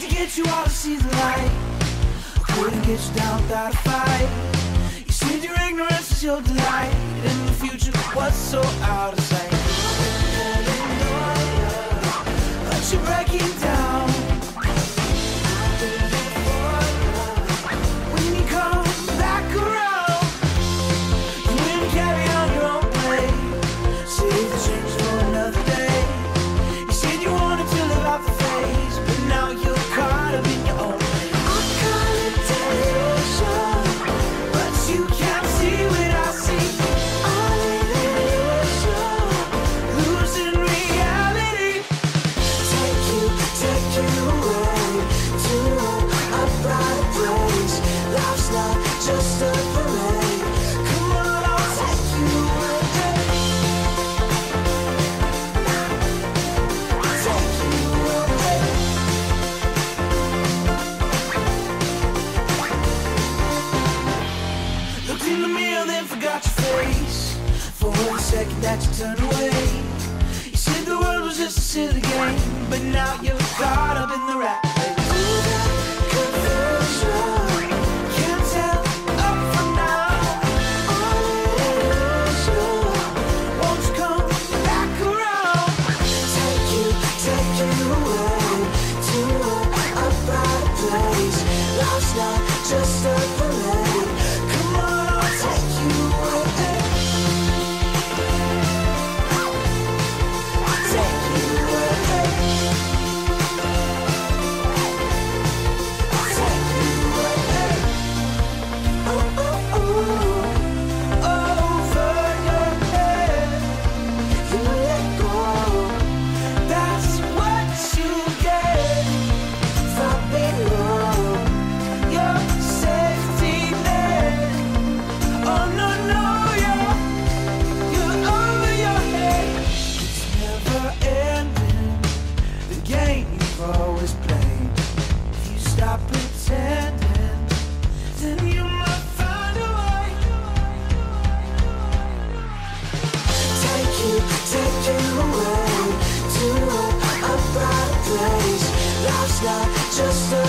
to get you all to see the light. Couldn't get you down without a fight your ignorance is your delight. In the future, what's so out of sight? face For one second that you turned away. You said the world was just a silly game But now you're caught up in the rap. just a